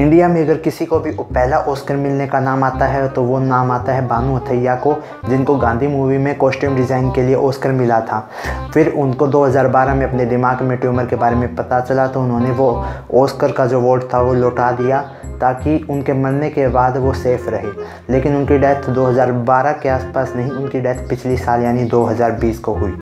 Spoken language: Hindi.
इंडिया में अगर किसी को भी पहला ऑस्कर मिलने का नाम आता है तो वो नाम आता है बानू अथैया को, जिनको गांधी मूवी में कॉस्ट्यूम डिज़ाइन के लिए ऑस्कर मिला था। फिर उनको 2012 में अपने दिमाग में ट्यूमर के बारे में पता चला तो उन्होंने वो ऑस्कर का जो वोट था, वो लौटा दिया, ताकि उनके मरने के बाद वो सेफ़ रहे। लेकिन उनकी डेथ 2012 के आसपास नहीं, उनकी डेथ पिछली साल, यानी 2020 को हुई।